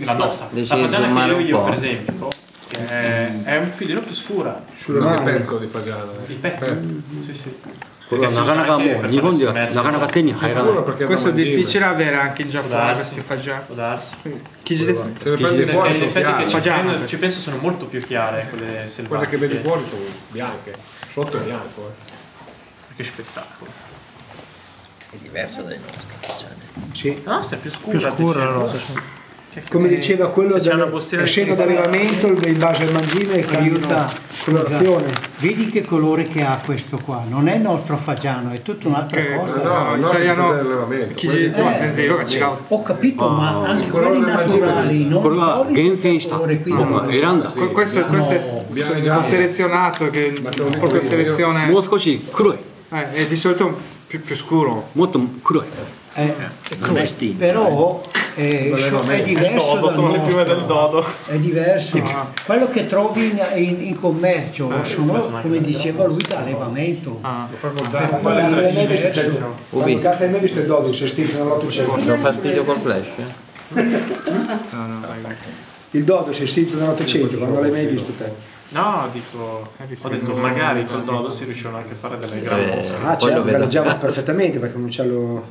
la nostra. Dici La fagiana che zoomare io, un io po'? per esempio, è, è un filino più scura. Sulle Ma che mani. pezzo di fagiana? Il petto. Sì, sì. これはなかなかもう日本ではなかなか手に入らない Sicuro perché Questo è da mangiare. difficile avere anche in Giappone darsi. questi fagiani. Può darsi. Chi ci deve- Se le prendi Perché fuori in sono effetti che ci, bianche. prendo- ci penso sono molto più chiare quelle Quelle selvatiche. che vedi fuori sono bianche. Sotto è bianco. eh. Che spettacolo. È diversa dalle nostre fagiane. Sì. La nostra è più scura. Più scura dicevo. la nostra, Che come diceva quello della scena d'allevamento il bacio mangino e il camion colorazione esatto. vedi che colore che ha questo qua? Non è il nostro fagiano è tutta un'altra che, cosa. no, no italiano chi si eh, eh ho capito ah, ma anche quelli naturali non quello Gensenstein colore qui ah, Eranda sì. questo, questo no. è ho selezionato che proprio selezione Moscoci crue. Eh, è di solito più, più scuro. Molto crue. Eh, però eh, è diverso Dodo, sono le piume del nostro. dodo. È diverso. Quello che trovi in, in- in commercio sono, come diceva lui, da allevamento. Ah. Cazzo hai mai visto- il 12 estinto nell'Ottocento? Do fastidio col flash? No, no, vai, vai. Il 12 estinto nell'Ottocento, quando l'hai mai visto te? No, dico, ho detto magari col dodo si riuscivano anche a fare delle Eh, grandi mosche. Ah, poi lo certo, vedo. galleggiava perfettamente perché è un uccello...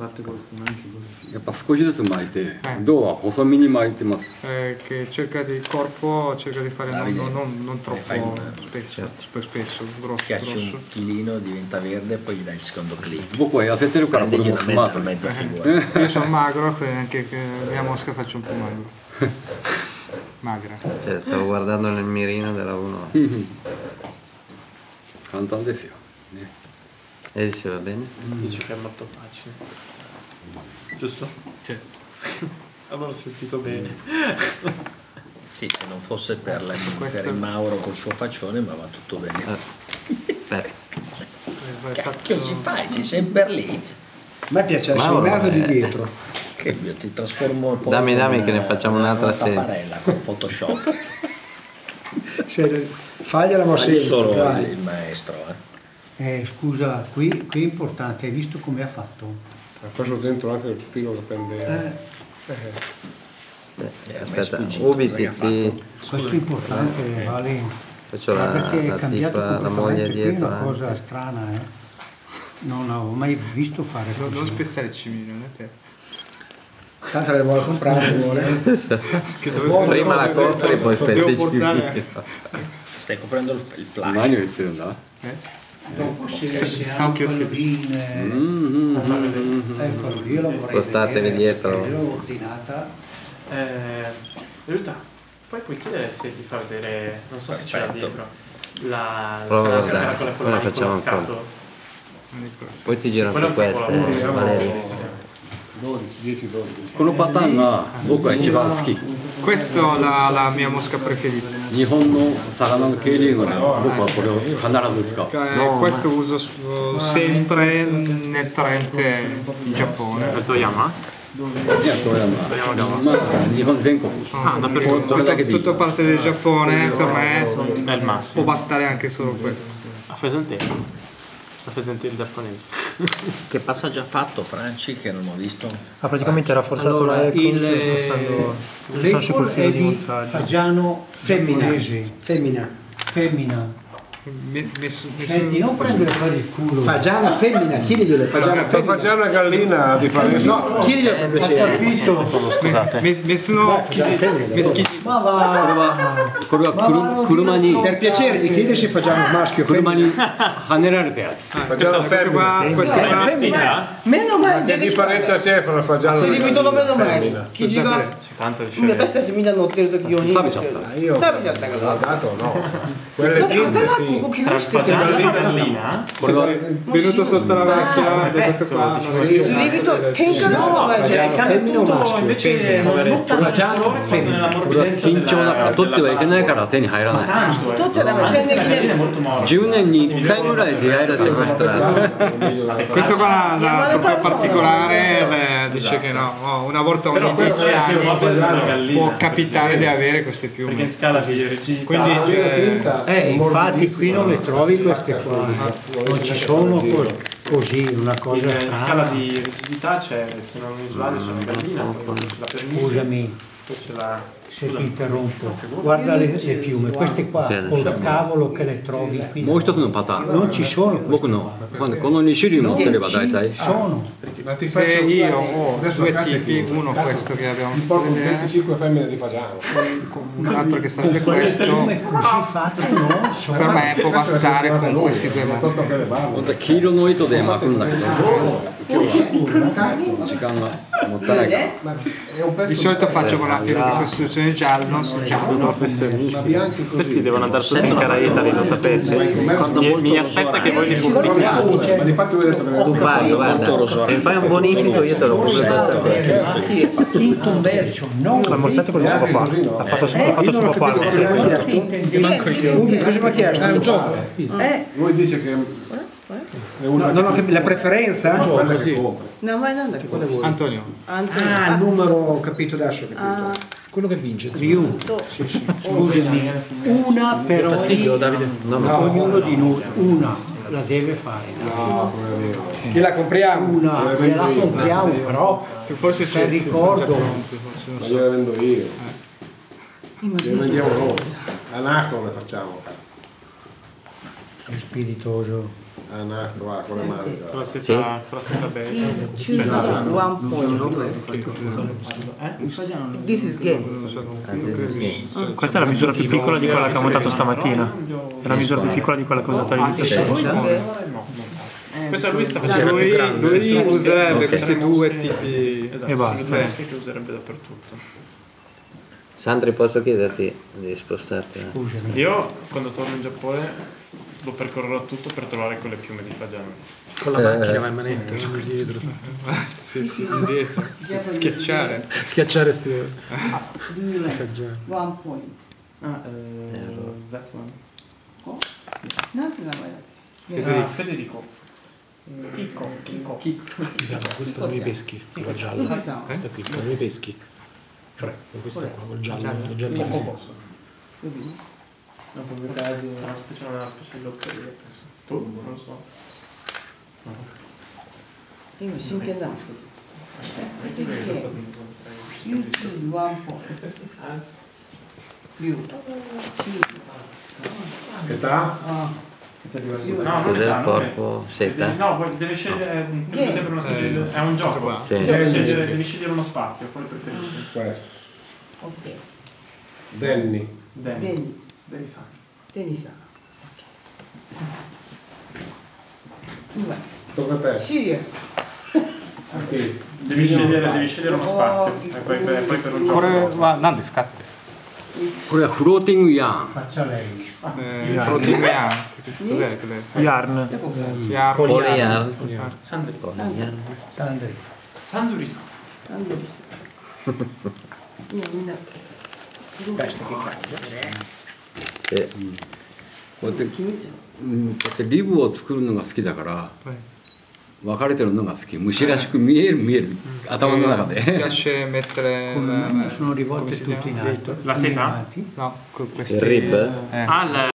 やっぱ少しずつ巻いて胴は細身に巻いてます Eh, che cerca di il corpo, cerca di fare non, Davide, non, non, non troppo fai un- spesso, spe- spesso, grosso, Schiacci un grosso. filino, diventa verde e poi gli dai il secondo click. 僕は痩せてるからこれ Prendegli も una スマ mezza, ートに mezza figura. Io sono magro, quindi anche che mia mosca faccio un po' magro. magra. Cioè, stavo guardando nel mirino della 1. Mm-hmm. Quanto adesso? Eh. E dice va bene? Mm. Dice che è molto facile. Giusto? Sì. Avevo sentito bene. sì, se non fosse per, la, Questo... per il Mauro col suo faccione, ma va tutto bene. Ah, aspetta. Eh. Cacchio ci fai? Sei sempre lì. A me piace il naso eh. di dietro. Che io ti trasformo poi Dammi, dammi che ne eh, facciamo un'altra tapparella con Photoshop. Cioè, fagliela ma sempre, sono dai. il, maestro, eh. Eh, scusa, qui, qui è importante, hai visto come ha fatto? Ha preso dentro anche il filo che prende. Eh, Eh, Aspetta, fatto? ti questo è importante, vale. faccio la, Guarda che è la cambiato tipa, la moglie completamente, qui è dietro. una eh. cosa strana, eh. Non avevo mai visto fare Non, non così. spezzare il cimino, non è te tanto le vuole comprare le vuole. Che prima la compri e poi aspetti portare... stai comprando il, il flash Mario che te no? andava eh? dopo si anche colline mm, mm, mm, eccolo io dietro. l'ho ordinata eh, Luta poi puoi chiedere se ti fa vedere non so se c'è là dietro la, Prova la, la, la, la, la facciamo ancora poi ti giro anche questa Valerio. bellissimo. 10, 12. このパターンが僕は一番好き Questa è la, la mia mosca preferita. 日本の魚の経理群で僕はこれを必ず使う Eh, questo uso s- sempre nel Trente in Giappone. Il Toyama? いや富山まあ日本全国 Ah, こ dappertutto. れだけでいい Tutta parte del Giappone per me È il può massimo. bastare anche solo questo. A Fesentino. A Fesentino giapponese. Che passaggio ha fatto Franci che non ho visto? Ha praticamente rafforzato Allora, la il Ecco, l'Apple è di fagiano Femmina. giapponese, Femmina. femmina. Messo, messo Senti, non prendere per il culo. Fa una femmina, chiediglielo. Fa già una, fa una gallina di fare No, chiediglielo per piacere. Ho capito. Scusate. Nessuno. Ma va. Kurumani. Per piacere, di chiederci fa un ah. maschio. Kurumani. Hanerar Teaz. Questa ferma. Questa è femmina. Meno male. che differenza c'è fra già una. Se limito lo meno male. Chi ci va? In realtà stessa miglia notte. Io. Io. Io. Io. Io. Io. Io. Io. Io. Io. Io. Io 釣り人天下の人の前じゃない Femmina o maschio? invece non buttano nella これは morbidezza 緊張だから取ってはいけないから手に入らない Tanto, eh. 取っちゃダメ天然記念物 molto morbido. 10年に1回ぐらい出会いらしいました Questo qua la, la proprio particolare beh, dice che no, oh, una volta ogni Però questo 10 è più anni roba della gallina. può capitare di avere queste Perché in piume. scala di rigidità Quindi eh, Eh, infatti qui qui non le trovi queste qua, non ci sono così una cosa in scala di rigidità c'è, se non mi sbaglio, c'è una gallina, Scusami, se ti interrompo, guarda le, le piume, queste qua, col diciamo. cavolo che le trovi qui. Non ci sono queste qua. Sono, Ma ti Se faccio io guarda, ho adesso due la caccia è tipi, qui. uno Cazzo, questo che abbiamo Ti porto fatto vedere, 25 femmine di fagiano. un altro che sarebbe Quelle questo, piume così fatte no, sono per me può bastare con Noi, questi due soprattutto maschi. che le barbe. 本当は黄色の糸で巻くんだけど今日は時間がもったいないから Ma è un pezzo Di solito faccio con la fila di costruzione giallo su giallo. ma bianchi così. Questi devono andare su Sticara Italy, lo sapete? Mi, mi aspetta che voi li pubbliciate. Ma di fatto voi avete detto che Tu vai, guarda, se fai un bonifico io te lo compro questa Intonvercio, non l'ha morsato con il suo papà. Ha fatto il suo papà, eh, non si è chiesto. È un gioco. Eh. Lui dice che No, non ho la preferenza? No, quella così. No, ma non è quella vuoi. Antonio. Antonio. Ah, il numero capito adesso ho capito. Ah. Quello che vince. Triunfo. Sì, sì. Scusami. Una per ogni... Fastidio, Davide. No, no, ognuno di noi. Una la deve fare. dai. Chi la compriamo? Una gliela compriamo però se forse per c'è se sono già ricordo. pronti, forse non Ma so. gliela vendo io. 今 Le vendiamo noi. A nastro le facciamo, cazzo. È spiritoso. A nastro, va, con le mani. La seta beige. one This is gay. Questa è la misura più piccola di quella che ho montato stamattina. È la misura più piccola di quella che ho usato all'inizio. Questa lui sta facendo Lui, lui userebbe questi due tipi Esatto, e basta. che userebbe dappertutto. Sandri, posso chiederti di spostarti? Scusami. Io quando torno in Giappone lo percorrerò tutto per trovare quelle piume di Fagiano. Con la eh, macchina vai manetta, eh, indietro. sì, sì, indietro. Schiacciare. Schiacciare sti, sti Fagiano. One point. Ah, eh, that one. Oh? No, prima. Federico. Chicco, chicco, chicco. Questo non mi peschi, quello giallo. Questo qui, non mi peschi. Cioè, questo qua, col giallo, giallo. Io posso nel proprio caso una specie, una specie di lotteria. Tu? Non lo so. Именно Синкенда. You choose one for us. You. Età? Cos'è il corpo? Seta? No, devi scegliere. Yeah. Sempre una specie eh, di, è un gioco. Sì. Devi, scegliere, devi scegliere uno spazio, quale preferisci? Questo. Ok. Danny. Danny. Danny. Dennis-san. Dennis-san. Okay. Toccate. Serious. Senti, devi scegliere, devi scegliere uno spazio e poi per, poi per un gioco. これは何ですかってこれはフローティングヤーン。faccia lei. フローティングヤーン。ヤーン。ヤーン。これヤーン。サンドリ。サンドリ。サンドリ。サンドリさん。サンドリさん。みんな。出してください。っ、うん、こうやって,だってリブを作るのが好きだから、は、分かれてるのが好き。虫らしく見える見える、頭の中で。